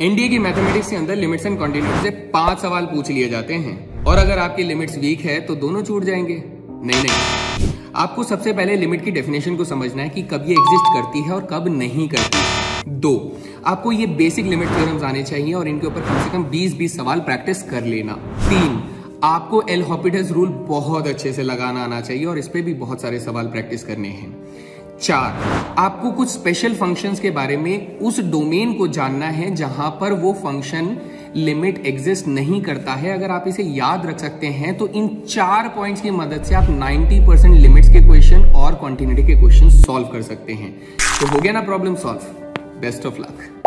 NDA की mathematics के अंदर लिमिट्स एंड कॉन्टिन्यूटी से पाँच सवाल पूछ लिए जाते हैं। और अगर आपकी लिमिट्स वीक है तो दोनों छूट जाएँगे। नहीं नहीं। आपको सबसे पहले लिमिट की डेफिनेशन को समझना है कि कब ये एग्जिस्ट करती है और कब नहीं करती दो, आपको ये बेसिक लिमिट थ्योरम्स आने चाहिए और इनके ऊपर कम से कम 20-20 सवाल प्रैक्टिस कर लेना। तीन, आपको एल हॉपिटस रूल बहुत अच्छे से लगाना आना चाहिए और इस पे भी बहुत सारे सवाल प्रैक्टिस करने हैं। चार, आपको कुछ स्पेशल फ़ंक्शंस के बारे में उस डोमेन को जानना है जहाँ पर वो फ़ंक्शन लिमिट एग्जिस्ट नहीं करता है। अगर आप इसे याद रख सकते हैं तो इन चार पॉइंट्स की मदद से आप 90 परसेंट लिमिट्स के क्वेश्चन और कॉन्टिन्यूटी के क्वेश्चन सॉल्व कर सकते हैं। तो हो गया ना problem solve best of luck